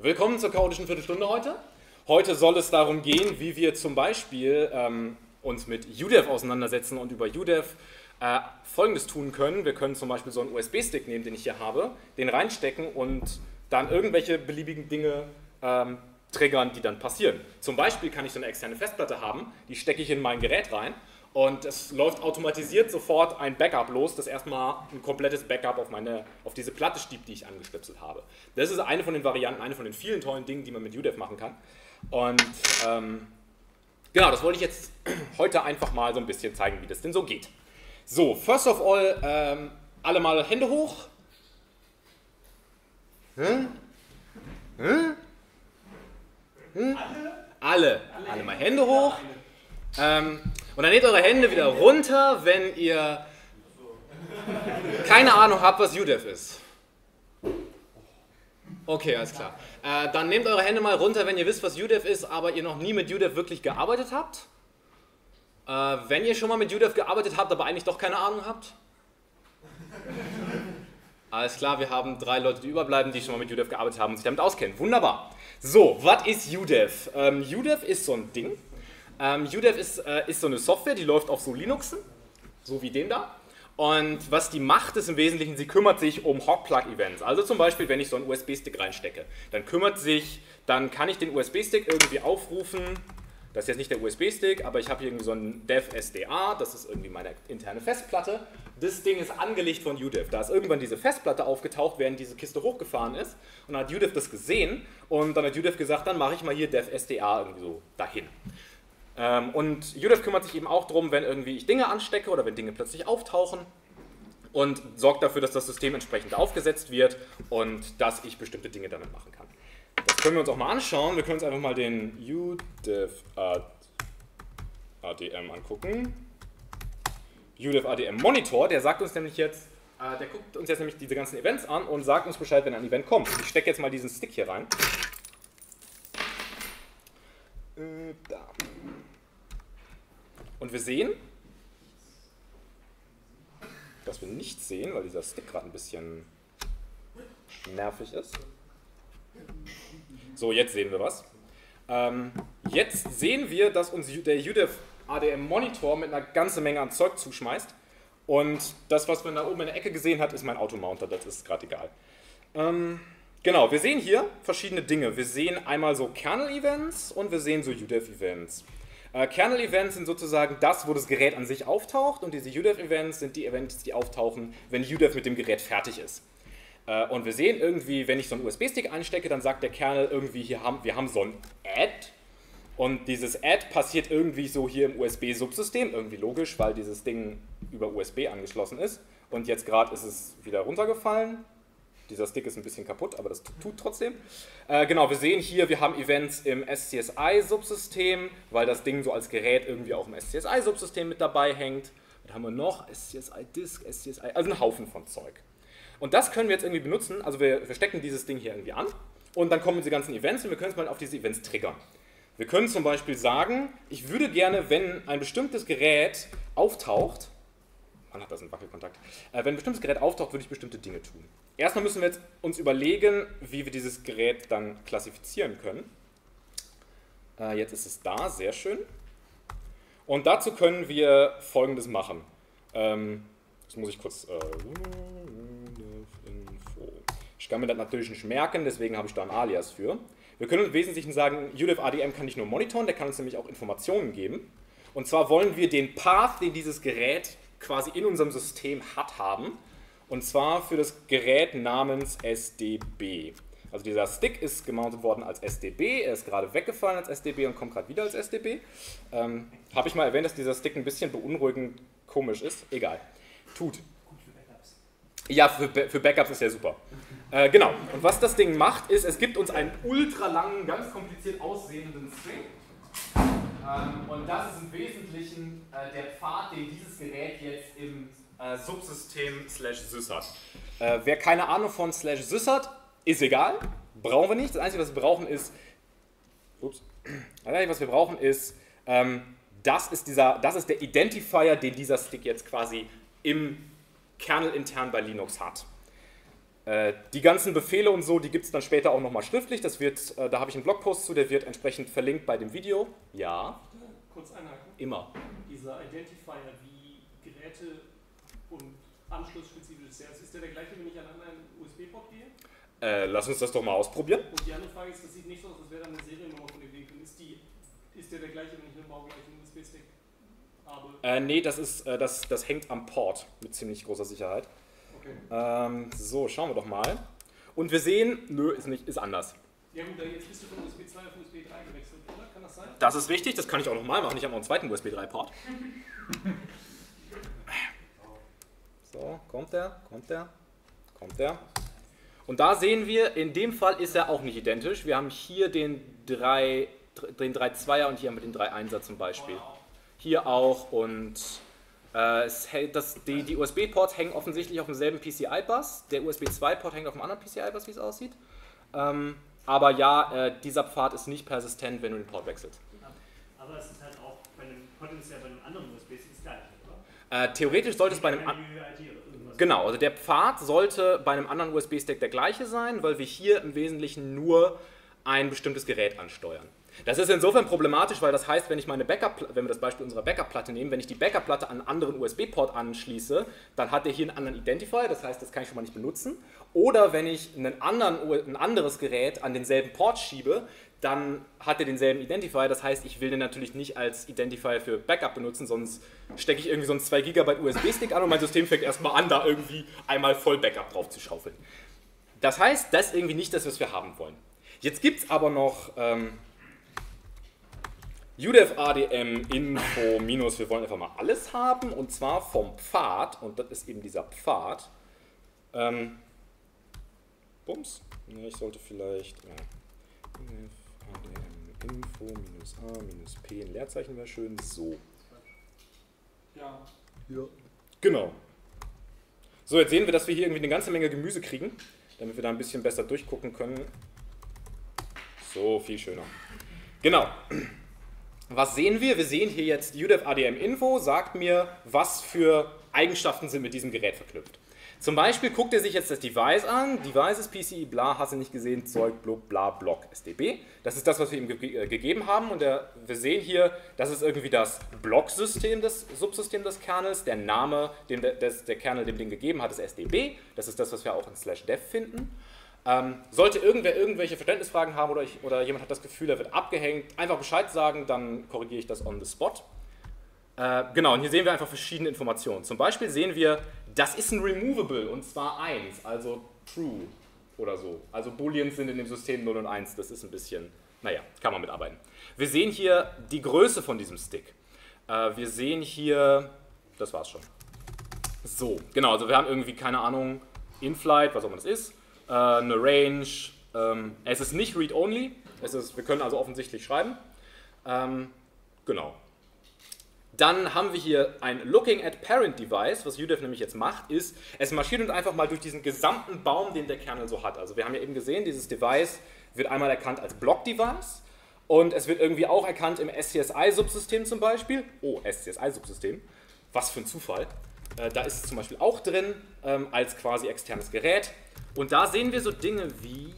Willkommen zur chaotischen Viertelstunde heute. Heute soll es darum gehen, wie wir zum Beispiel ähm, uns mit UDEV auseinandersetzen und über UDEV äh, Folgendes tun können. Wir können zum Beispiel so einen USB-Stick nehmen, den ich hier habe, den reinstecken und dann irgendwelche beliebigen Dinge ähm, triggern, die dann passieren. Zum Beispiel kann ich so eine externe Festplatte haben, die stecke ich in mein Gerät rein und es läuft automatisiert sofort ein Backup los, das erstmal ein komplettes Backup auf, meine, auf diese Platte stiebt, die ich angestöpselt habe. Das ist eine von den Varianten, eine von den vielen tollen Dingen, die man mit UDEV machen kann. Und ähm, genau, das wollte ich jetzt heute einfach mal so ein bisschen zeigen, wie das denn so geht. So, first of all, ähm, alle mal Hände hoch. Hm? Hm? Hm? Alle? Alle mal Hände hoch. Ähm, und dann nehmt eure Hände wieder runter, wenn ihr keine Ahnung habt, was UDEV ist. Okay, alles klar. Äh, dann nehmt eure Hände mal runter, wenn ihr wisst, was UDEV ist, aber ihr noch nie mit UDEV wirklich gearbeitet habt. Äh, wenn ihr schon mal mit UDEV gearbeitet habt, aber eigentlich doch keine Ahnung habt. Alles klar, wir haben drei Leute, die überbleiben, die schon mal mit UDEV gearbeitet haben und sich damit auskennen. Wunderbar. So, was ist UDEV? Ähm, UDEV ist so ein Ding, ähm, UDEV ist, äh, ist so eine Software, die läuft auf so Linuxen, so wie dem da. Und was die macht, ist im Wesentlichen, sie kümmert sich um Hotplug-Events. Also zum Beispiel, wenn ich so einen USB-Stick reinstecke, dann kümmert sich, dann kann ich den USB-Stick irgendwie aufrufen. Das ist jetzt nicht der USB-Stick, aber ich habe hier irgendwie so einen Dev SDA, das ist irgendwie meine interne Festplatte. Das Ding ist angelegt von UDEV. Da ist irgendwann diese Festplatte aufgetaucht, während diese Kiste hochgefahren ist. Und dann hat UDEV das gesehen und dann hat UDEV gesagt, dann mache ich mal hier Dev SDA irgendwie so dahin. Ähm, und UDEV kümmert sich eben auch darum, wenn irgendwie ich Dinge anstecke oder wenn Dinge plötzlich auftauchen und sorgt dafür, dass das System entsprechend aufgesetzt wird und dass ich bestimmte Dinge damit machen kann. Das können wir uns auch mal anschauen. Wir können uns einfach mal den UDEV ADM angucken. UDEV ADM Monitor, der sagt uns nämlich jetzt, äh, der guckt uns jetzt nämlich diese ganzen Events an und sagt uns Bescheid, wenn ein Event kommt. Ich stecke jetzt mal diesen Stick hier rein. Äh, da. Und wir sehen, dass wir nichts sehen, weil dieser Stick gerade ein bisschen nervig ist. So, jetzt sehen wir was. Ähm, jetzt sehen wir, dass uns der UDEV ADM Monitor mit einer ganzen Menge an Zeug zuschmeißt. Und das, was man da oben in der Ecke gesehen hat, ist mein Automounter, das ist gerade egal. Ähm, genau, wir sehen hier verschiedene Dinge. Wir sehen einmal so Kernel-Events und wir sehen so UDEV-Events. Äh, Kernel-Events sind sozusagen das, wo das Gerät an sich auftaucht und diese UDEV-Events sind die Events, die auftauchen, wenn UDEV mit dem Gerät fertig ist. Äh, und wir sehen irgendwie, wenn ich so einen USB-Stick einstecke, dann sagt der Kernel irgendwie, hier haben, wir haben so ein Add und dieses Add passiert irgendwie so hier im USB-Subsystem, irgendwie logisch, weil dieses Ding über USB angeschlossen ist. Und jetzt gerade ist es wieder runtergefallen. Dieser Stick ist ein bisschen kaputt, aber das tut trotzdem. Äh, genau, wir sehen hier, wir haben Events im SCSI-Subsystem, weil das Ding so als Gerät irgendwie auch im SCSI-Subsystem mit dabei hängt. Was haben wir noch? SCSI-Disk, SCSI, also ein Haufen von Zeug. Und das können wir jetzt irgendwie benutzen, also wir, wir stecken dieses Ding hier irgendwie an und dann kommen diese ganzen Events und wir können es mal auf diese Events triggern. Wir können zum Beispiel sagen, ich würde gerne, wenn ein bestimmtes Gerät auftaucht, man hat das einen Wackelkontakt, äh, wenn ein bestimmtes Gerät auftaucht, würde ich bestimmte Dinge tun. Erstmal müssen wir jetzt uns überlegen, wie wir dieses Gerät dann klassifizieren können. Äh, jetzt ist es da, sehr schön. Und dazu können wir folgendes machen. Ähm, das muss ich kurz. Äh, ich kann mir das natürlich nicht merken, deswegen habe ich da ein Alias für. Wir können im Wesentlichen sagen, UDEV ADM kann nicht nur monitoren, der kann uns nämlich auch Informationen geben. Und zwar wollen wir den Path, den dieses Gerät quasi in unserem System hat, haben. Und zwar für das Gerät namens SDB. Also dieser Stick ist gemountet worden als SDB, er ist gerade weggefallen als SDB und kommt gerade wieder als SDB. Ähm, Habe ich mal erwähnt, dass dieser Stick ein bisschen beunruhigend komisch ist? Egal. Tut. Ja, für, für Backups ist ja super. Äh, genau. Und was das Ding macht, ist, es gibt uns einen ultra langen, ganz kompliziert aussehenden String. Ähm, und das ist im Wesentlichen äh, der Pfad, den dieses Gerät jetzt im äh, Subsystem slash sys hat. Äh, wer keine Ahnung von slash sys hat, ist egal, brauchen wir nicht. Das Einzige, was wir brauchen, ist, ups, das Einzige, was wir brauchen, ist, ähm, das ist, dieser, das ist der Identifier, den dieser Stick jetzt quasi im Kernel intern bei Linux hat. Äh, die ganzen Befehle und so, die gibt es dann später auch nochmal schriftlich. Das wird, äh, da habe ich einen Blogpost zu, der wird entsprechend verlinkt bei dem Video. Ja. Kurz einhaken. Immer. Dieser Identifier, wie und anschlussspezifisch ist, der der gleiche, wenn ich an einen USB-Port gehe? Äh, lass uns das doch mal ausprobieren. Und die andere Frage ist, das sieht nicht so aus, als wäre da eine Seriennummer von dem Ding. Ist, die, ist der der gleiche, wenn ich einen baugleichen USB-Stick habe? Äh, nee, das, ist, äh, das, das hängt am Port mit ziemlich großer Sicherheit. Okay. Ähm, so, schauen wir doch mal. Und wir sehen, nö, ist, nicht, ist anders. Ja gut, jetzt bist du von USB 2 auf USB 3 gewechselt, oder? Kann das sein? Das ist richtig, das kann ich auch nochmal machen. Ich habe noch einen zweiten USB 3-Port. So, kommt der, kommt der, kommt der. Und da sehen wir, in dem Fall ist er auch nicht identisch. Wir haben hier den 3, den 3.2er und hier haben wir den 3.1er zum Beispiel. Hier auch und äh, es das, die, die USB-Ports hängen offensichtlich auf demselben PCI-Bus. Der USB 2-Port hängt auf einem anderen PCI-Bus, wie es aussieht. Ähm, aber ja, äh, dieser Pfad ist nicht persistent, wenn du den Port wechselst. Aber es ist halt auch bei einem potenziell bei einem anderen USB-Stick das gleiche, oder? Äh, theoretisch sollte es bei einem. Genau, also der Pfad sollte bei einem anderen USB-Stick der gleiche sein, weil wir hier im Wesentlichen nur ein bestimmtes Gerät ansteuern. Das ist insofern problematisch, weil das heißt, wenn ich meine Backup, wenn wir das Beispiel unserer Backup-Platte nehmen, wenn ich die Backup-Platte an einen anderen USB-Port anschließe, dann hat der hier einen anderen Identifier, das heißt, das kann ich schon mal nicht benutzen. Oder wenn ich anderen, ein anderes Gerät an denselben Port schiebe, dann hat er denselben Identifier, das heißt, ich will den natürlich nicht als Identifier für Backup benutzen, sonst stecke ich irgendwie so einen 2 GB USB-Stick an und mein System fängt erstmal an, da irgendwie einmal voll Backup drauf zu schaufeln. Das heißt, das ist irgendwie nicht das, was wir haben wollen. Jetzt gibt es aber noch ähm, UDEF ADM Info minus, wir wollen einfach mal alles haben und zwar vom Pfad und das ist eben dieser Pfad. Ähm, Bums. Ja, ich sollte vielleicht ja, ADM Info minus A minus P ein Leerzeichen wäre schön. So. Ja. Genau. So, jetzt sehen wir, dass wir hier irgendwie eine ganze Menge Gemüse kriegen, damit wir da ein bisschen besser durchgucken können. So, viel schöner. Genau. Was sehen wir? Wir sehen hier jetzt UDEF ADM Info, sagt mir, was für Eigenschaften sind mit diesem Gerät verknüpft. Zum Beispiel guckt er sich jetzt das Device an. Device ist PCI, bla, hast du nicht gesehen, Zeug, blub, bla, block, SDB. Das ist das, was wir ihm ge äh, gegeben haben. Und der, wir sehen hier, das ist irgendwie das Blocksystem, das Subsystem des Kernels. Der Name, den der, der Kernel dem Ding gegeben hat, ist SDB. Das ist das, was wir auch in slash dev finden. Ähm, sollte irgendwer irgendwelche Verständnisfragen haben oder, ich, oder jemand hat das Gefühl, er wird abgehängt, einfach Bescheid sagen, dann korrigiere ich das on the spot. Äh, genau, und hier sehen wir einfach verschiedene Informationen. Zum Beispiel sehen wir, das ist ein Removable und zwar 1, also true oder so. Also Booleans sind in dem System 0 und 1, das ist ein bisschen, naja, kann man mitarbeiten. Wir sehen hier die Größe von diesem Stick. Äh, wir sehen hier, das war's schon. So, genau, also wir haben irgendwie, keine Ahnung, In-Flight, was auch immer das ist, äh, eine Range. Ähm, es ist nicht Read-Only, wir können also offensichtlich schreiben. Ähm, genau. Dann haben wir hier ein Looking at Parent Device. Was UDEF nämlich jetzt macht, ist, es marschiert uns einfach mal durch diesen gesamten Baum, den der Kernel so hat. Also wir haben ja eben gesehen, dieses Device wird einmal erkannt als Block-Device und es wird irgendwie auch erkannt im SCSI-Subsystem zum Beispiel. Oh, SCSI-Subsystem. Was für ein Zufall. Äh, da ist es zum Beispiel auch drin ähm, als quasi externes Gerät. Und da sehen wir so Dinge wie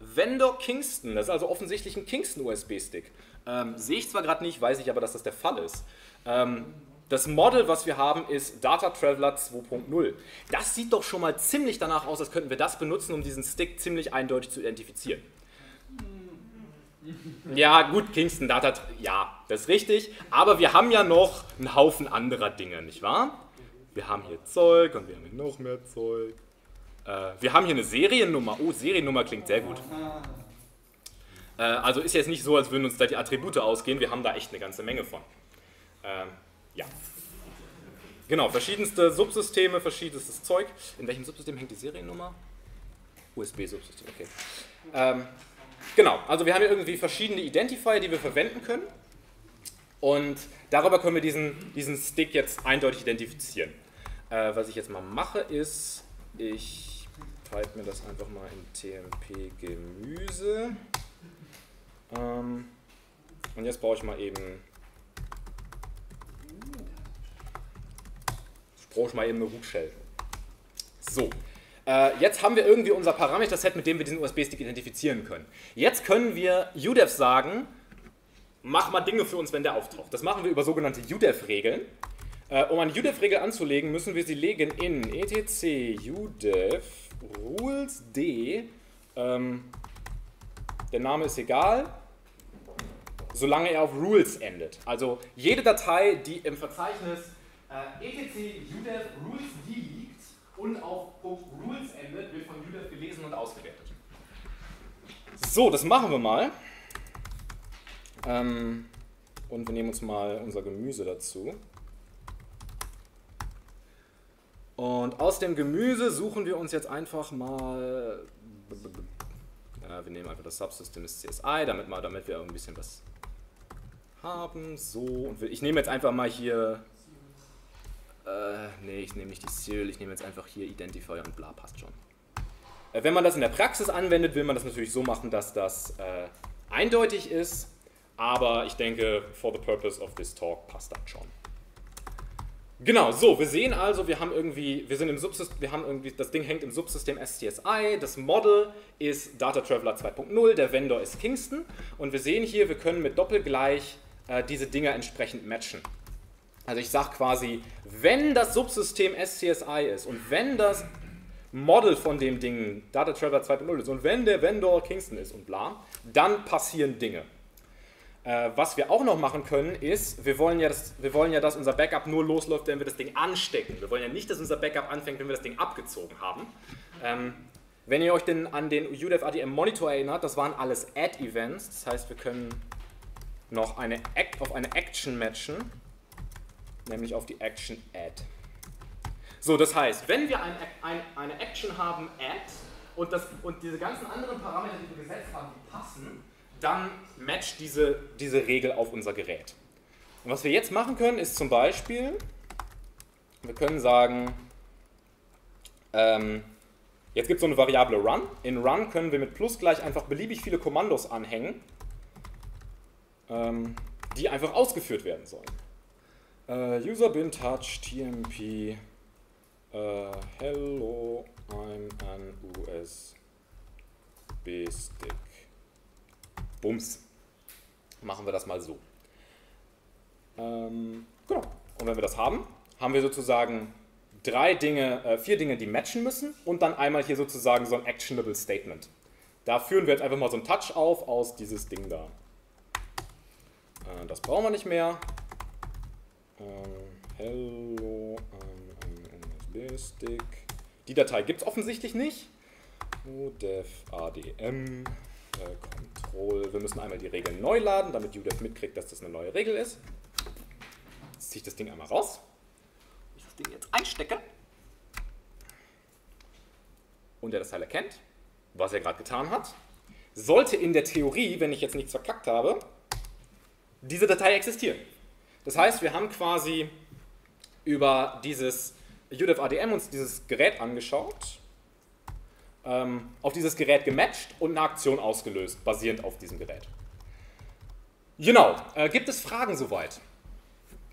Vendor Kingston. Das ist also offensichtlich ein Kingston USB-Stick. Ähm, sehe ich zwar gerade nicht, weiß ich aber, dass das der Fall ist. Ähm, das Model, was wir haben, ist Data Traveler 2.0. Das sieht doch schon mal ziemlich danach aus, als könnten wir das benutzen, um diesen Stick ziemlich eindeutig zu identifizieren. Ja, gut, Kingston Data, ja, das ist richtig. Aber wir haben ja noch einen Haufen anderer Dinge, nicht wahr? Wir haben hier Zeug und wir haben hier noch mehr Zeug. Äh, wir haben hier eine Seriennummer. Oh, Seriennummer klingt sehr gut. Äh, also ist jetzt nicht so, als würden uns da die Attribute ausgehen. Wir haben da echt eine ganze Menge von. Ähm, ja. Genau, verschiedenste Subsysteme, verschiedenstes Zeug. In welchem Subsystem hängt die Seriennummer? USB-Subsystem, okay. Ähm, genau, also wir haben hier irgendwie verschiedene Identifier, die wir verwenden können. Und darüber können wir diesen, diesen Stick jetzt eindeutig identifizieren. Äh, was ich jetzt mal mache, ist, ich type mir das einfach mal in TMP Gemüse. Ähm, und jetzt brauche ich mal eben. Jetzt brauche ich mal eben eine Root. So. Äh, jetzt haben wir irgendwie unser Parameter-Set, mit dem wir diesen USB-Stick identifizieren können. Jetzt können wir UDEF sagen, mach mal Dinge für uns, wenn der auftaucht. Das machen wir über sogenannte UDEF-Regeln. Äh, um eine UDEF-Regel anzulegen, müssen wir sie legen in etc UDEF rules d. Ähm, der Name ist egal, solange er auf rules endet. Also jede Datei, die im Verzeichnis äh, etc UDEF rules d liegt und auf .rules endet, wird von UDEF gelesen und ausgewertet. So, das machen wir mal. Ähm, und wir nehmen uns mal unser Gemüse dazu. Und aus dem Gemüse suchen wir uns jetzt einfach mal. Ja, wir nehmen einfach das Subsystem des CSI, damit, mal, damit wir ein bisschen was haben. So, und ich nehme jetzt einfach mal hier. Äh, nee, ich nehme nicht die Serial, ich nehme jetzt einfach hier Identifier und bla, passt schon. Äh, wenn man das in der Praxis anwendet, will man das natürlich so machen, dass das äh, eindeutig ist. Aber ich denke, for the purpose of this talk passt das schon. Genau, so, wir sehen also, wir haben irgendwie, wir sind im Subsystem, wir haben irgendwie, das Ding hängt im Subsystem STSI, das Model ist Data Traveler 2.0, der Vendor ist Kingston und wir sehen hier, wir können mit Doppelgleich äh, diese Dinge entsprechend matchen. Also ich sage quasi, wenn das Subsystem SCSI ist und wenn das Model von dem Ding Data Traveler 2.0 ist und wenn der Vendor Kingston ist und bla, dann passieren Dinge. Äh, was wir auch noch machen können, ist, wir wollen, ja das, wir wollen ja, dass unser Backup nur losläuft, wenn wir das Ding anstecken. Wir wollen ja nicht, dass unser Backup anfängt, wenn wir das Ding abgezogen haben. Ähm, wenn ihr euch denn an den UDEF ADM Monitor erinnert, das waren alles Add-Events. Das heißt, wir können noch eine Act, auf eine Action matchen, nämlich auf die Action Add. So, das heißt, wenn wir ein, ein, eine Action haben, Add, und, das, und diese ganzen anderen Parameter, die wir gesetzt haben, die passen, dann matcht diese, diese Regel auf unser Gerät. Und was wir jetzt machen können, ist zum Beispiel, wir können sagen, ähm, jetzt gibt es so eine Variable run. In run können wir mit plus gleich einfach beliebig viele Kommandos anhängen, ähm, die einfach ausgeführt werden sollen. Äh, user bin touch tmp äh, hello I'm an USB stick. Bums. Machen wir das mal so. Ähm, genau. Und wenn wir das haben, haben wir sozusagen drei Dinge, äh, vier Dinge, die matchen müssen und dann einmal hier sozusagen so ein actionable Statement. Da führen wir jetzt einfach mal so ein Touch auf aus dieses Ding da. Äh, das brauchen wir nicht mehr. Ähm, hello, I'm an USB-Stick. Die Datei gibt es offensichtlich nicht. Dev adm äh, Control. Wir müssen einmal die Regeln neu laden, damit UDEF mitkriegt, dass das eine neue Regel ist. Jetzt ziehe ich das Ding einmal raus. Ich das Ding jetzt einstecke. Und er das Teil erkennt, was er gerade getan hat. Sollte in der Theorie, wenn ich jetzt nichts verkackt habe, diese Datei existieren. Das heißt, wir haben quasi über dieses UDEF ADM uns dieses Gerät angeschaut ähm, auf dieses Gerät gematcht und eine Aktion ausgelöst, basierend auf diesem Gerät. Genau. Äh, gibt es Fragen soweit?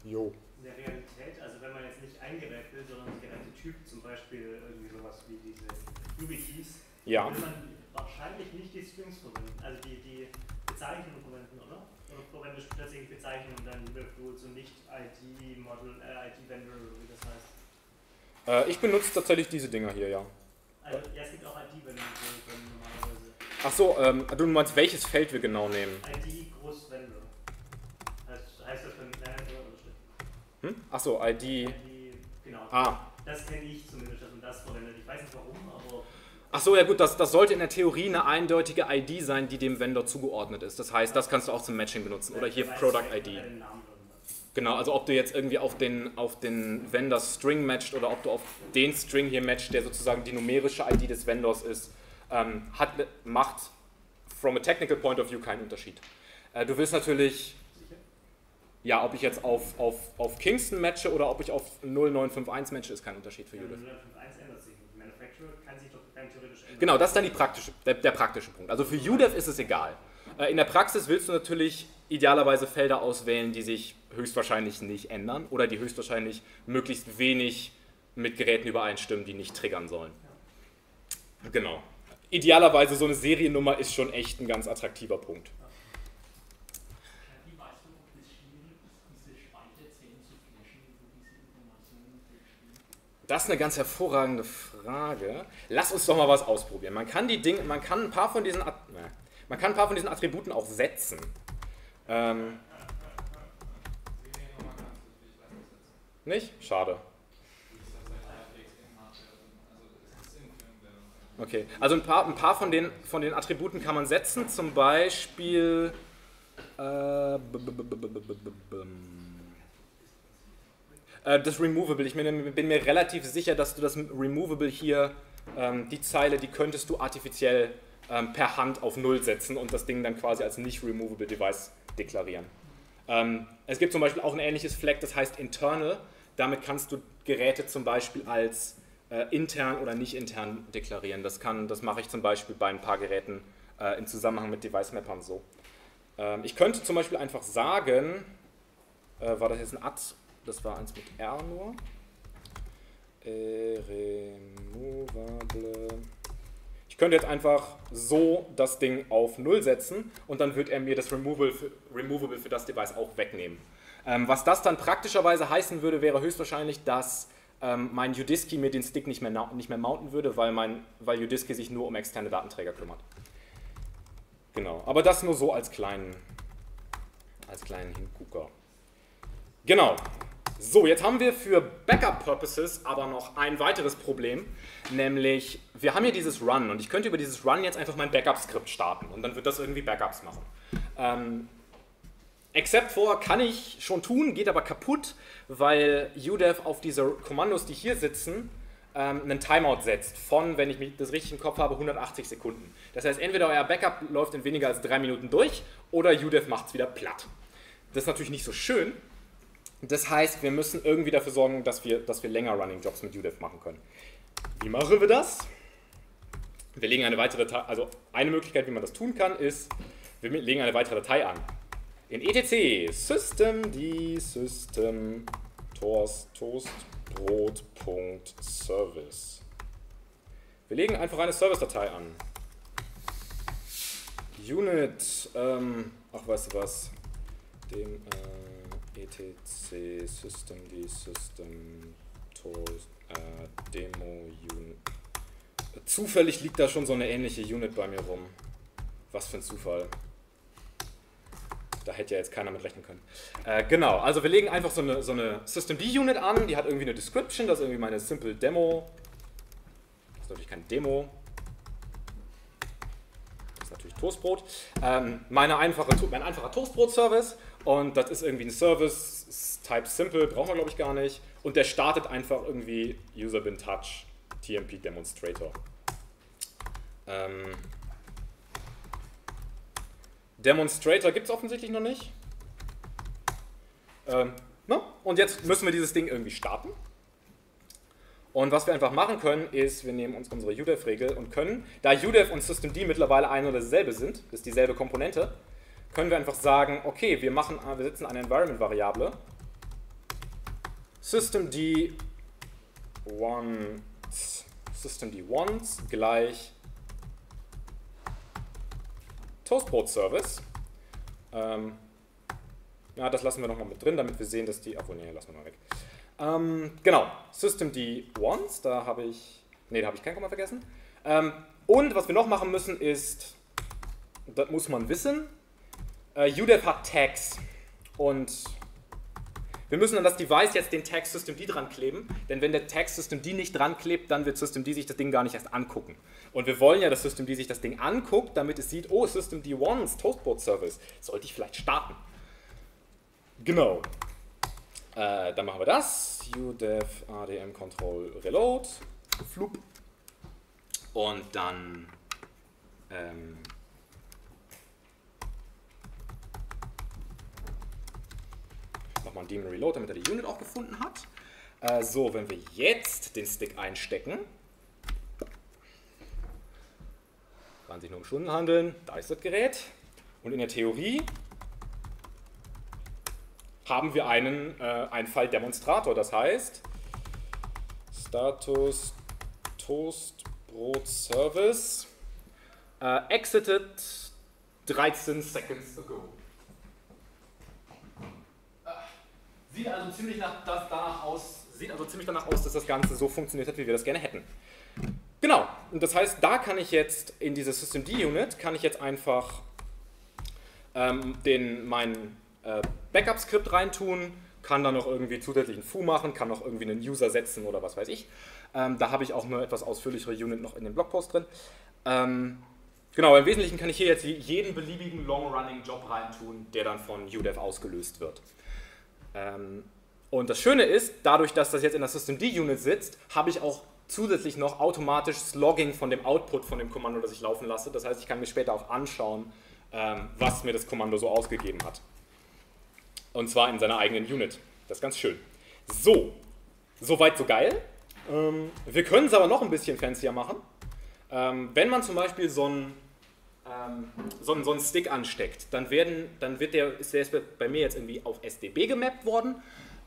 Jo. In der Realität, also wenn man jetzt nicht ein Gerät will, sondern ein Gerätetyp, zum Beispiel irgendwie sowas wie diese YubiKeys, ja. will man wahrscheinlich nicht die Strings verwenden, also die, die Bezeichnungen verwenden, oder? Oder verwendest du tatsächlich Bezeichnungen dann Rules und nicht ID-Model, äh, ID-Vendor oder wie das heißt? Äh, ich benutze tatsächlich diese Dinger hier, ja. Also, ja, es gibt auch wenn normalerweise. Ach so, ähm, du meinst, welches Feld wir genau nehmen? ID groß Vendor. Heißt, heißt das für Manager oder steht? Hm? Ach so, ID. ID, genau. Ah. Das kenne ich zumindest, dass man das verwendet. Ich weiß nicht warum, aber. Ach so, ja gut, das, das sollte in der Theorie eine eindeutige ID sein, die dem Vendor zugeordnet ist. Das heißt, das kannst du auch zum Matching benutzen. Oder hier Product ID. Genau, also ob du jetzt irgendwie auf den, auf den Vendor String matcht oder ob du auf den String hier matcht, der sozusagen die numerische ID des Vendors ist, ähm, hat, macht from a technical point of view keinen Unterschied. Äh, du willst natürlich, ja, ob ich jetzt auf, auf, auf Kingston matche oder ob ich auf 0951 matche, ist kein Unterschied für Judith. 0951 ändert sich nicht. Manufacturer kann sich doch rein theoretisch ändern. Genau, das ist dann praktische, der, der praktische Punkt. Also für UDEF ist es egal. Äh, in der Praxis willst du natürlich idealerweise Felder auswählen, die sich höchstwahrscheinlich nicht ändern oder die höchstwahrscheinlich möglichst wenig mit Geräten übereinstimmen, die nicht triggern sollen. Genau. Idealerweise so eine Seriennummer ist schon echt ein ganz attraktiver Punkt. Das ist eine ganz hervorragende Frage. Frage. Lass uns doch mal was ausprobieren. Man kann die Dinge, man kann ein paar von diesen, man kann ein paar von diesen Attributen auch setzen. Ähm, nicht? Schade. Okay, also ein paar, ein paar von, den, von den Attributen kann man setzen, zum Beispiel. Äh, äh, das Removable. Ich bin, bin mir relativ sicher, dass du das Removable hier, ähm, die Zeile, die könntest du artifiziell ähm, per Hand auf Null setzen und das Ding dann quasi als nicht Removable Device deklarieren. Ähm, es gibt zum Beispiel auch ein ähnliches Flag, das heißt Internal. Damit kannst du Geräte zum Beispiel als äh, intern oder nicht intern deklarieren. Das, kann, das mache ich zum Beispiel bei ein paar Geräten äh, im Zusammenhang mit Device Mappern so. Ähm, ich könnte zum Beispiel einfach sagen, äh, war das jetzt ein Ad? Das war eins mit R nur. Removable. Ich könnte jetzt einfach so das Ding auf 0 setzen und dann wird er mir das Removable für, Removable für das Device auch wegnehmen. Ähm, was das dann praktischerweise heißen würde, wäre höchstwahrscheinlich, dass ähm, mein UDISKey mir den Stick nicht mehr, nicht mehr mounten würde, weil, mein, weil UDISKey sich nur um externe Datenträger kümmert. Genau, aber das nur so als kleinen, als kleinen Hingucker. Genau. So, jetzt haben wir für Backup-Purposes aber noch ein weiteres Problem, nämlich wir haben hier dieses Run und ich könnte über dieses Run jetzt einfach mein Backup-Skript starten und dann wird das irgendwie Backups machen. Ähm, Except for kann ich schon tun, geht aber kaputt, weil UDEV auf diese Kommandos, die hier sitzen, ähm, einen Timeout setzt von, wenn ich das richtig im Kopf habe, 180 Sekunden. Das heißt, entweder euer Backup läuft in weniger als drei Minuten durch oder UDEV macht es wieder platt. Das ist natürlich nicht so schön. Das heißt, wir müssen irgendwie dafür sorgen, dass wir, dass wir länger Running Jobs mit UDEV machen können. Wie machen wir das? Wir legen eine weitere Datei, also eine Möglichkeit, wie man das tun kann, ist, wir legen eine weitere Datei an. In etc systemd system toast toastbrot.service. Wir legen einfach eine Service-Datei an. Unit, ähm, ach weißt du was, dem äh, etc systemd system toast äh, demo unit. Zufällig liegt da schon so eine ähnliche Unit bei mir rum. Was für ein Zufall. Da hätte ja jetzt keiner mit rechnen können. Äh, genau, also wir legen einfach so eine, so eine Systemd-Unit an, die hat irgendwie eine Description, das ist irgendwie meine Simple Demo. Das ist natürlich kein Demo. Toastbrot. Ähm, meine einfache, mein einfacher Toastbrot-Service und das ist irgendwie ein Service, Type Simple, brauchen wir glaube ich gar nicht. Und der startet einfach irgendwie User bin Touch TMP Demonstrator. Ähm, Demonstrator gibt es offensichtlich noch nicht. Ähm, ne? Und jetzt müssen wir dieses Ding irgendwie starten. Und was wir einfach machen können, ist, wir nehmen uns unsere UDEV-Regel und können, da UDEV und systemd mittlerweile ein oder dasselbe sind, das ist dieselbe Komponente, können wir einfach sagen, okay, wir, machen, wir setzen eine Environment-Variable, systemd once, systemd once gleich Toastbrot-Service. Ähm, ja, das lassen wir nochmal mit drin, damit wir sehen, dass die. Obwohl, nee, lassen wir mal weg. Ähm, genau, Systemd once, da habe ich. Nee, da habe ich kein Komma vergessen. Ähm, und was wir noch machen müssen ist, das muss man wissen, äh, UDEV hat Tags. Und wir müssen an das Device jetzt den Tag Systemd dran kleben, denn wenn der Tag Systemd nicht dran klebt, dann wird Systemd sich das Ding gar nicht erst angucken. Und wir wollen ja, dass Systemd sich das Ding anguckt, damit es sieht, oh, Systemd wants Toastboard Service. Sollte ich vielleicht starten? Genau. Äh, dann machen wir das. udev adm control reload. Flup. Und dann ähm, nochmal ein Demon Reload, damit er die Unit auch gefunden hat. Äh, so, wenn wir jetzt den Stick einstecken, 20 nur um Stunden handeln, da ist das Gerät. Und in der Theorie haben wir einen äh, Einfall-Demonstrator. Das heißt, Status Toastbrot Brot Service äh, exited 13 seconds ago. Äh, Sieht also ziemlich nach, das danach aus, sieht also ziemlich danach aus, dass das Ganze so funktioniert hat, wie wir das gerne hätten. Genau, und das heißt, da kann ich jetzt in diese Systemd-Unit, kann ich jetzt einfach ähm, den, mein äh, Backup-Skript reintun, kann dann noch irgendwie zusätzlichen Foo machen, kann noch irgendwie einen User setzen oder was weiß ich. Ähm, da habe ich auch eine etwas ausführlichere Unit noch in dem Blogpost drin. Ähm, genau, im Wesentlichen kann ich hier jetzt jeden beliebigen Long-Running-Job reintun, der dann von UDEV ausgelöst wird. Ähm, und das Schöne ist, dadurch, dass das jetzt in der Systemd-Unit sitzt, habe ich auch zusätzlich noch automatisches Logging von dem Output von dem Kommando, das ich laufen lasse. Das heißt, ich kann mir später auch anschauen, ähm, was mir das Kommando so ausgegeben hat. Und zwar in seiner eigenen Unit. Das ist ganz schön. So, soweit so geil. Ähm, wir können es aber noch ein bisschen fancier machen. Ähm, wenn man zum Beispiel so einen ähm, so einen, so einen Stick ansteckt, dann, werden, dann wird der, ist der bei mir jetzt irgendwie auf SDB gemappt worden.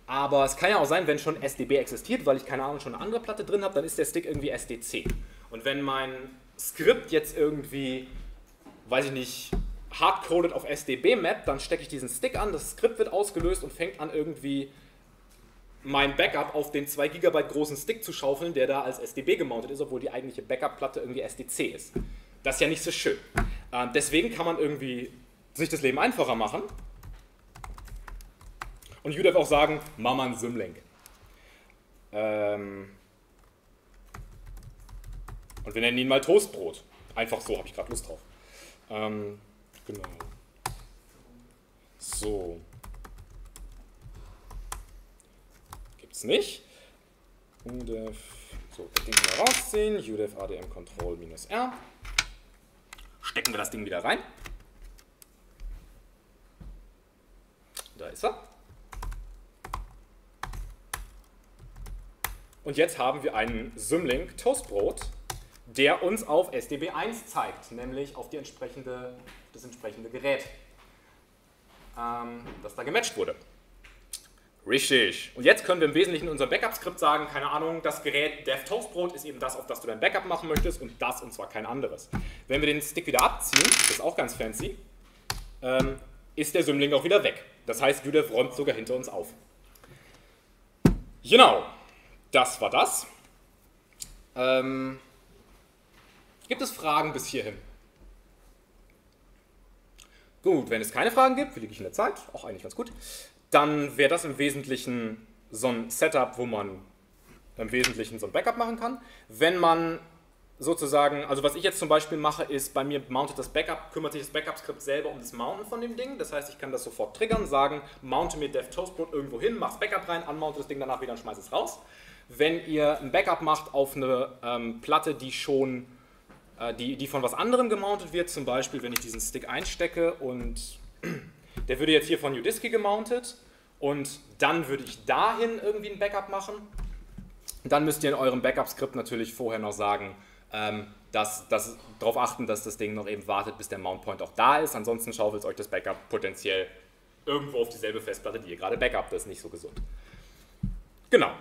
Aber es kann ja auch sein, wenn schon SDB existiert, weil ich keine Ahnung schon eine andere Platte drin habe, dann ist der Stick irgendwie SDC. Und wenn mein Skript jetzt irgendwie, weiß ich nicht, hardcoded auf SDB mappt, dann stecke ich diesen Stick an, das Skript wird ausgelöst und fängt an irgendwie mein Backup auf den 2 GB großen Stick zu schaufeln, der da als SDB gemountet ist, obwohl die eigentliche Backup-Platte irgendwie SDC ist. Das ist ja nicht so schön. Äh, deswegen kann man irgendwie sich das Leben einfacher machen und UDEV auch sagen, mach mal einen Symlink. Ähm und wir nennen ihn mal Toastbrot. Einfach so, habe ich gerade Lust drauf. Ähm, genau. So. Gibt's nicht. UDEV, so, das Ding mal rausziehen. UDEV ADM Control minus R. Stecken wir das Ding wieder rein. Da ist er. Und jetzt haben wir einen Symlink Toastbrot, der uns auf SDB1 zeigt, nämlich auf die entsprechende, das entsprechende Gerät, ähm, das da gematcht wurde. Richtig. Und jetzt können wir im Wesentlichen in unserem Backup-Skript sagen, keine Ahnung, das Gerät Dev Toastbrot ist eben das, auf das du dein Backup machen möchtest und das und zwar kein anderes. Wenn wir den Stick wieder abziehen, das ist auch ganz fancy, ähm, ist der Symlink auch wieder weg. Das heißt, UDEV räumt sogar hinter uns auf. Genau, das war das. Ähm, gibt es Fragen bis hierhin? Gut, wenn es keine Fragen gibt, wie liege ich in der Zeit? Auch eigentlich ganz gut dann wäre das im Wesentlichen so ein Setup, wo man im Wesentlichen so ein Backup machen kann. Wenn man sozusagen, also was ich jetzt zum Beispiel mache, ist, bei mir mountet das Backup, kümmert sich das Backup-Skript selber um das Mounten von dem Ding. Das heißt, ich kann das sofort triggern, sagen, mounte mir Dev Toastbrot irgendwo hin, mach's Backup rein, unmounte das Ding danach wieder und schmeiß es raus. Wenn ihr ein Backup macht auf eine ähm, Platte, die schon, die, die von was anderem gemountet wird, zum Beispiel, wenn ich diesen Stick einstecke und der würde jetzt hier von Udisky gemountet und dann würde ich dahin irgendwie ein Backup machen. Dann müsst ihr in eurem Backup-Skript natürlich vorher noch sagen, ähm, dass, dass, darauf achten, dass das Ding noch eben wartet, bis der Mount Point auch da ist. Ansonsten schaufelt euch das Backup potenziell irgendwo auf dieselbe Festplatte, die ihr gerade backupt. Das ist nicht so gesund. Genau.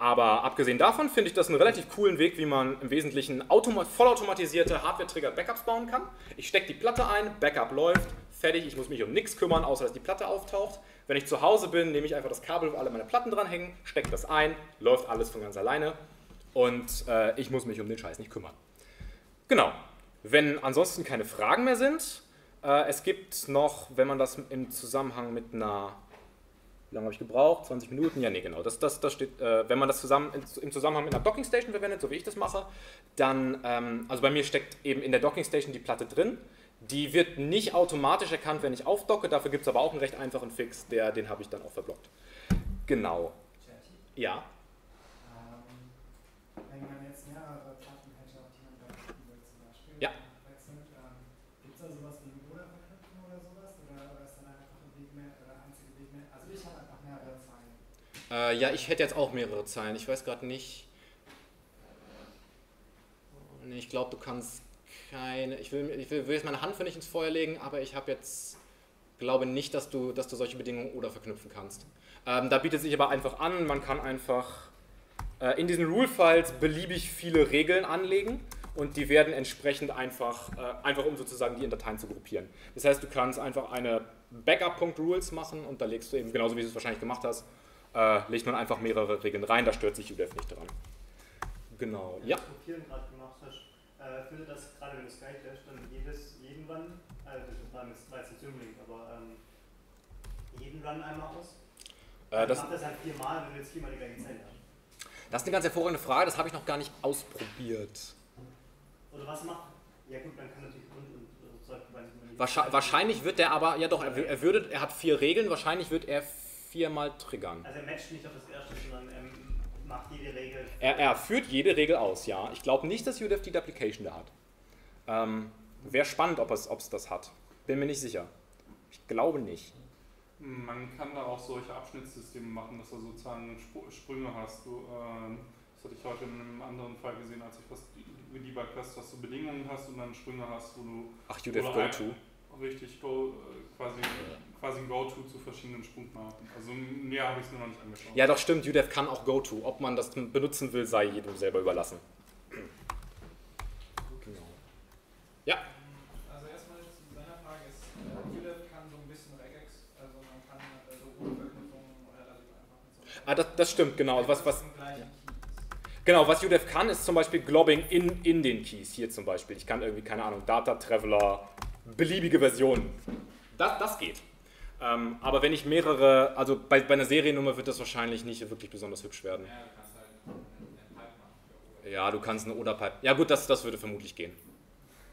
Aber abgesehen davon finde ich das einen relativ coolen Weg, wie man im Wesentlichen vollautomatisierte Hardware-Trigger-Backups bauen kann. Ich stecke die Platte ein, Backup läuft, fertig, ich muss mich um nichts kümmern, außer dass die Platte auftaucht. Wenn ich zu Hause bin, nehme ich einfach das Kabel, wo alle meine Platten dranhängen, stecke das ein, läuft alles von ganz alleine und äh, ich muss mich um den Scheiß nicht kümmern. Genau. Wenn ansonsten keine Fragen mehr sind, äh, es gibt noch, wenn man das im Zusammenhang mit einer, wie lange habe ich gebraucht? 20 Minuten? Ja, nee, genau. Das, das, das steht, äh, wenn man das zusammen, im Zusammenhang mit einer Dockingstation verwendet, so wie ich das mache, dann, ähm, also bei mir steckt eben in der Dockingstation die Platte drin. Die wird nicht automatisch erkannt, wenn ich aufdocke, dafür gibt es aber auch einen recht einfachen Fix, der, den habe ich dann auch verblockt. Genau. Ja. Ähm, wenn man jetzt mehrere Platten hätte, auf die man backupen will, zum Beispiel, Ja. wechselt, ähm, gibt es da sowas wie eine Bruderverknüpfung oder sowas? Oder, oder ist dann einfach ein Weg mehr, oder einzige Weg mehr? Also ich habe einfach mehrere Zeilen. Äh, ja, ich hätte jetzt auch mehrere Zeilen. Ich weiß gerade nicht. Nee, ich glaube, du kannst keine. Ich will, ich will, will jetzt meine Hand für nicht ins Feuer legen, aber ich habe jetzt. Glaube nicht, dass du, dass du solche Bedingungen oder verknüpfen kannst. Ähm, da bietet sich aber einfach an, man kann einfach äh, in diesen Rule-Files beliebig viele Regeln anlegen und die werden entsprechend einfach, äh, einfach um sozusagen die in Dateien zu gruppieren. Das heißt, du kannst einfach eine Backup.rules machen und da legst du eben, genauso wie du es wahrscheinlich gemacht hast, äh, legt man einfach mehrere Regeln rein, da stört sich UDEF nicht dran. Genau, ja. du Kopieren gerade gemacht hast, äh, findet das gerade, wenn du Skype lässt, dann jedes, jeden Run, äh, das war jetzt, ein Symlink, aber ähm, jeden Run einmal aus? Äh, das, macht das halt viermal, wenn du jetzt viermal die gleiche Zeit hast. das ist eine ganz hervorragende Frage, das habe ich noch gar nicht ausprobiert. Oder was macht? Ja gut, man kann natürlich und und und so ich nicht. Wahrscheinlich, wahrscheinlich wird der aber, ja doch, er, er, würde, er hat vier Regeln, wahrscheinlich wird er viermal triggern. Also er matcht nicht auf das erste, sondern er macht jede Regel. Er, er führt jede Regel aus, ja. Ich glaube nicht, dass UDEF die Duplication da hat. Ähm, Wäre spannend, ob es, ob es das hat. Bin mir nicht sicher. Ich glaube nicht. Man kann da auch solche Abschnittssysteme machen, dass du sozusagen Spr- Sprünge hast. Du, ähm, das hatte ich heute in einem anderen Fall gesehen, als ich was gedebuggt hast, dass du Bedingungen hast und dann Sprünge hast, wo du Ach, UDEF Oder Go-To. richtig go, äh, quasi, quasi ein Go-To zu verschiedenen Sprungmarken. Also mehr habe ich es mir noch nicht angeschaut. Ja, doch stimmt, UDEF kann auch Go-To. Ob man das benutzen will, sei jedem selber überlassen. Genau. Ja, Also erstmal zu deiner Frage ist, äh, UDEF kann so ein bisschen Regex, also man kann äh, so ohne Verknüpfungen relativ einfach mit so ah, das, das stimmt, genau. Was, was, genau, was UDEF kann, ist zum Beispiel Globbing in, in den Keys. Hier zum Beispiel. Ich kann irgendwie, keine Ahnung, Data Traveler, beliebige Versionen. Das, das geht. Ähm, aber wenn ich mehrere, also bei, bei einer Seriennummer wird das wahrscheinlich nicht wirklich besonders hübsch werden. Ja, du kannst halt. Ja, du kannst eine Oder-Pipe. Ja, gut, das, das würde vermutlich gehen.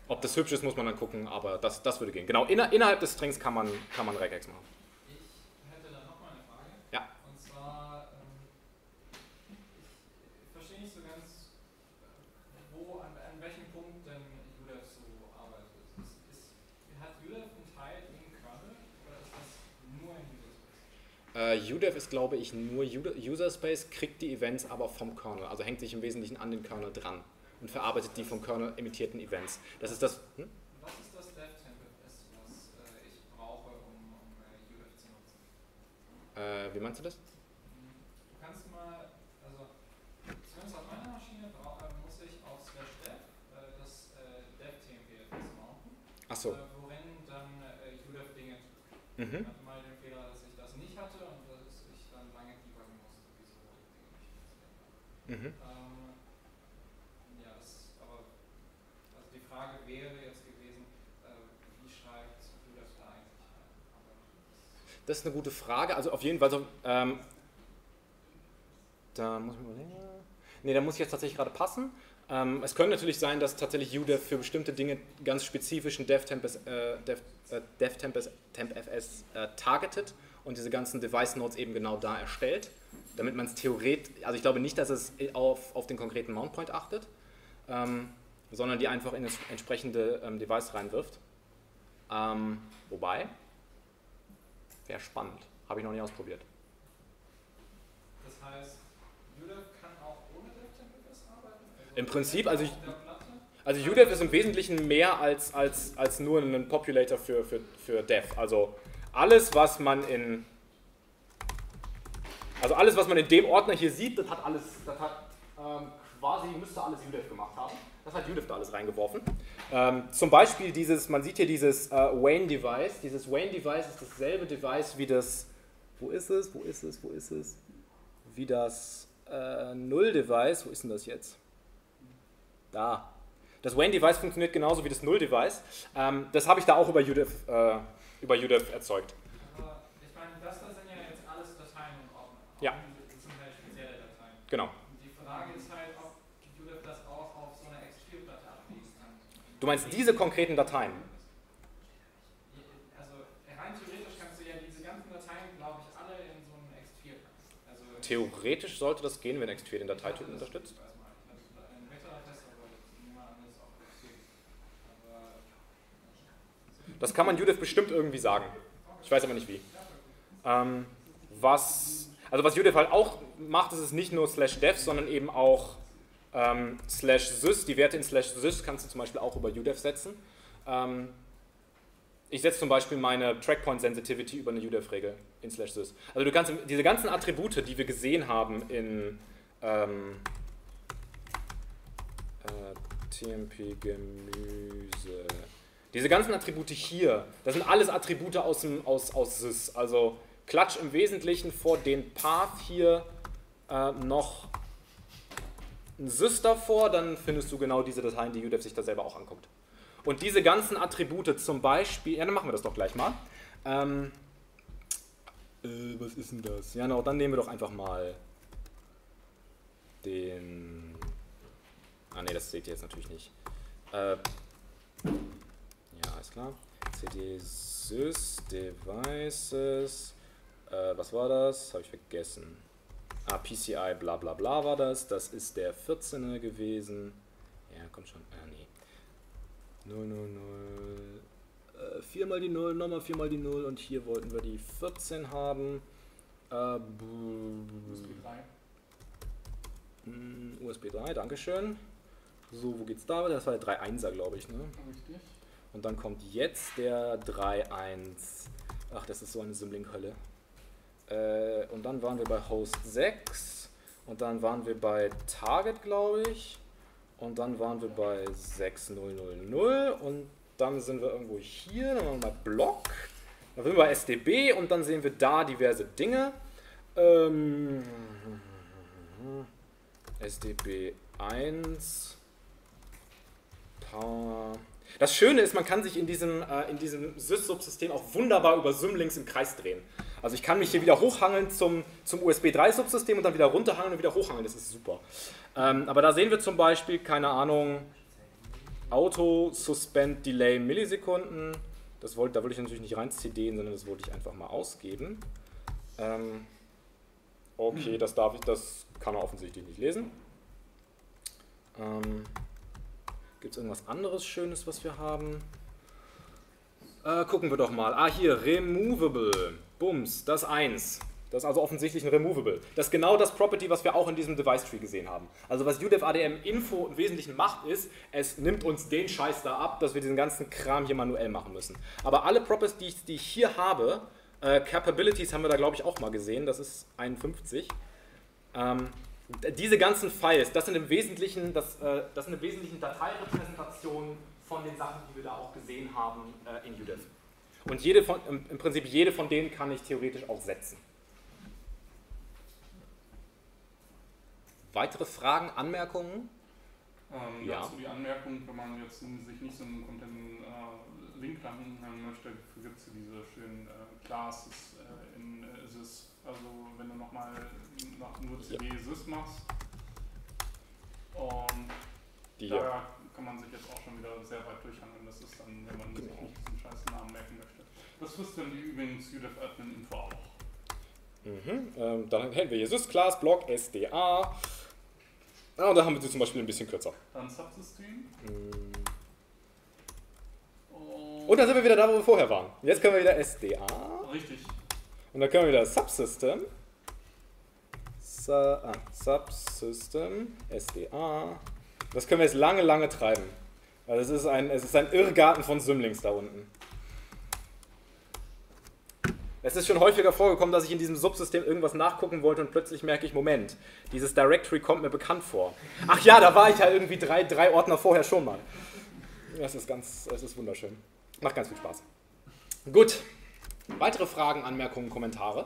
Ob das hübsch ist, muss man dann gucken, aber das, das würde gehen. Genau, inner, innerhalb des Strings kann man, kann man Regex machen. Ich hätte da nochmal eine Frage. Ja. Und zwar, ähm, ich verstehe nicht so ganz, äh, wo, an, an welchem Punkt denn UDEF so arbeitet. Ist, ist, hat UDEF einen Teil im Kernel oder ist das nur ein User-Space? Äh, UDEF ist, glaube ich, nur User Space, kriegt die Events aber vom Kernel. Also hängt sich im Wesentlichen an den Kernel dran und verarbeitet die vom Kernel emittierten Events. Das ist das. Hm? Was ist das DevTemplate-S, was äh, ich brauche, um, um äh, UDEF zu nutzen? Äh, wie meinst du das? Du kannst mal, also zumindest auf meiner Maschine muss ich auf slash dev das äh, dev-tmpfs mounten, Achso. worin dann äh, UDEF-Dinge tut. Mhm. hatte mal den Fehler, dass ich das nicht hatte und dass ich dann lange debuggen musste, wieso Dinge nicht funktioniert haben. Mhm. Ähm, ja, das, aber also die Frage wäre jetzt gewesen, äh, wie schreibt UDEF da eigentlich? Aber das, ist eine gute Frage. Also auf jeden Fall so. Ähm, da muss ich mal überlegen. Nee, da muss ich jetzt tatsächlich gerade passen. Ähm, es könnte natürlich sein, dass tatsächlich UDEF für bestimmte Dinge ganz spezifischen DevTempes, äh, Dev, äh, DevTempes, TempFS äh, targetet und diese ganzen Device-Nodes eben genau da erstellt, damit man es theoretisch, also ich glaube nicht, dass es auf, auf den konkreten Mountpoint achtet, ähm, sondern die einfach in das entsprechende ähm, Device reinwirft. Ähm, wobei, wäre spannend, habe ich noch nie ausprobiert. das heißt, UDEF kann auch ohne DevTemplate arbeiten? Also Im Prinzip, also ich-? Also UDEV ist im Wesentlichen mehr als, als, als nur ein Populator für, für, für Dev. Also alles, was man in also alles, was man in dem Ordner hier sieht, das hat alles, das hat ähm, quasi, müsste alles UDEV gemacht haben. Das hat UDEV da alles reingeworfen. Ähm, zum Beispiel dieses, man sieht hier dieses äh, Wayne-Device. Dieses Wayne-Device ist dasselbe Device wie das, wo ist es, wo ist es, wo ist es? Wie das äh, Null-Device, wo ist denn das jetzt? Da. Das Wayne-Device funktioniert genauso wie das Null-Device. Ähm, das habe ich da auch über UDEV, äh, über UDEV erzeugt. Aber ich meine, das da sind ja jetzt alles Dateien und Ordner. Ja. Das sind halt spezielle Dateien. Genau. Die Frage ist halt, ob UDEF das auch auf so einer X-Cube-Datei ablegen kann. Du meinst diese konkreten Dateien? Also rein theoretisch kannst du ja diese ganzen Dateien, glaube ich, alle in so X4 packen. Also Theoretisch sollte das gehen, wenn X4 den Dateitypen unterstützt. Ich weiß mal, ich hatte einen Vektortest, aber niemand anderes auf X4. Aber Das kann man UDEV bestimmt irgendwie sagen. Ich weiß aber nicht wie. Ähm, was, also was UDEV halt auch macht, ist es nicht nur slash dev, sondern eben auch ähm, slash sys. Die Werte in slash sys kannst du zum Beispiel auch über UDEV setzen. Ähm, ich setze zum Beispiel meine Trackpoint Sensitivity über eine UDEV-Regel in slash sys. Also du kannst diese ganzen Attribute, die wir gesehen haben in, ähm, äh, TMP Gemüse. Diese ganzen Attribute hier, das sind alles Attribute aus, dem, aus, aus Sys. Also klatsch im Wesentlichen vor den Path hier äh, noch ein Sys davor, dann findest du genau diese Dateien, die UDEF sich da selber auch anguckt. Und diese ganzen Attribute zum Beispiel, ja, dann machen wir das doch gleich mal. Ähm, äh, was ist denn das? Ja, genau, dann nehmen wir doch einfach mal den. Ah, ne, das seht ihr jetzt natürlich nicht. Äh, alles klar. cd sys devices. Äh, was war das? Habe ich vergessen. Ah, PCI bla bla bla war das. Das ist der 14er gewesen. Ja, kommt schon. Ah, nee. 0, 0, 0. Äh, 4 mal die 0, nochmal 4 mal die 0 und hier wollten wir die 14 haben. Äh, USB 3. Mm, USB 3, Dankeschön. So, wo geht's da? Das war der 3.1er, glaube ich. Ne? Richtig. Und dann kommt jetzt der 3.1. Ach, das ist so eine Symlink-Hölle. Äh, und dann waren wir bei Host 6. Und dann waren wir bei Target, glaube ich. Und dann waren wir bei 6000. Und dann sind wir irgendwo hier. Dann waren wir bei Block. Dann sind wir bei SDB. Und dann sehen wir da diverse Dinge. Ähm, SDB 1. Power. Das Schöne ist, man kann sich in diesem, äh, in diesem Sys-Subsystem auch wunderbar über Symlinks im Kreis drehen. Also ich kann mich hier wieder hochhangeln zum, zum USB 3-Subsystem und dann wieder runterhangeln und wieder hochhangeln. Das ist super. Ähm, aber da sehen wir zum Beispiel, keine Ahnung, Auto Suspend Delay Millisekunden. Das wollte, da wollte ich natürlich nicht rein CDen, sondern das wollte ich einfach mal ausgeben. Ähm, okay, das darf ich, das kann er offensichtlich nicht lesen. Ähm, Gibt es irgendwas anderes Schönes, was wir haben? Äh, gucken wir doch mal. Ah, hier, Removable. Bums, das 1. Das ist also offensichtlich ein Removable. Das ist genau das Property, was wir auch in diesem Device Tree gesehen haben. Also was UDEF ADM Info im Wesentlichen macht, ist, es nimmt uns den Scheiß da ab, dass wir diesen ganzen Kram hier manuell machen müssen. Aber alle Properties, die ich hier habe, äh, Capabilities haben wir da glaube ich auch mal gesehen, das ist 51. Ähm, diese ganzen Files, das sind im Wesentlichen, das, äh, das sind im Wesentlichen Dateirepräsentationen von den Sachen, die wir da auch gesehen haben äh, in UDEF. Und jede von, im, im Prinzip jede von denen kann ich theoretisch auch setzen. Weitere Fragen, Anmerkungen? Ähm, Ja. Dazu die Anmerkung, wenn man jetzt sich nicht so einen Content-Link äh, ranhängen möchte, gibt es diese schönen äh, Classes äh, in äh, Sys. Also wenn du nochmal nach nur CD Sys machst und Die da kann man sich jetzt auch schon wieder sehr weit durchhangeln. Das ist dann, wenn man sich Genau. nicht diesen scheiß Namen merken möchte. Das frisst dann die übrigens UDEF Admin Info auch. Mhm. Ähm, dann hätten wir hier Sys-Class, Block, SDA. Ah, und da haben wir sie zum Beispiel ein bisschen kürzer. Dann Subsystem. Mhm. Und, Und dann sind wir wieder da, wo wir vorher waren. Jetzt können wir wieder SDA. richtig. Und dann können wir wieder Subsystem. Su ah, Subsystem, SDA. Das können wir jetzt lange, lange treiben. Weil es ist ein, es ist ein Irrgarten von Symlinks da unten. Es ist schon häufiger vorgekommen, dass ich in diesem Subsystem irgendwas nachgucken wollte und plötzlich merke ich, Moment, dieses Directory kommt mir bekannt vor. Ach ja, da war ich ja irgendwie drei, drei Ordner vorher schon mal. Das ist ganz, es ist wunderschön. Macht ganz viel Spaß. Gut. Weitere Fragen, Anmerkungen, Kommentare?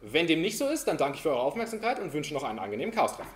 Wenn dem nicht so ist, dann danke ich für eure Aufmerksamkeit und wünsche noch einen angenehmen Chaos-Treff.